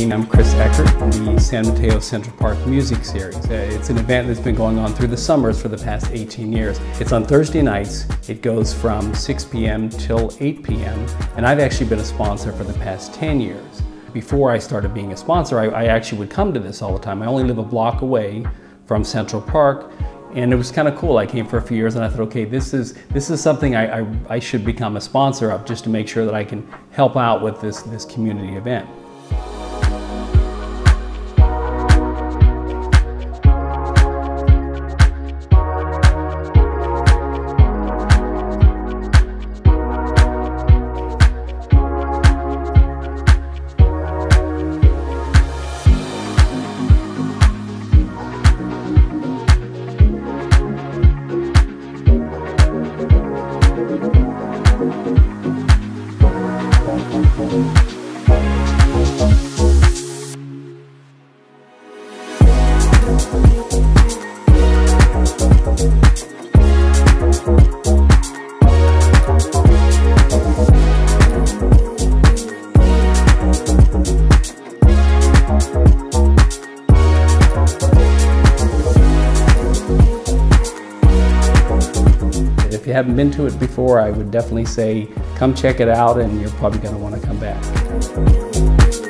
2019. I'm Chris Eckert from the San Mateo Central Park Music Series. Uh, it's an event that's been going on through the summers for the past 18 years. It's on Thursday nights. It goes from 6 p.m. till 8 p.m. And I've actually been a sponsor for the past 10 years. Before I started being a sponsor, I, I actually would come to this all the time. I only live a block away from Central Park and it was kind of cool. I came for a few years and I thought, okay, this is this is something I, I, I, should become a sponsor of just to make sure that I can help out with this, this community event. If you haven't been to it before, I would definitely say come check it out and you're probably going to want to come back.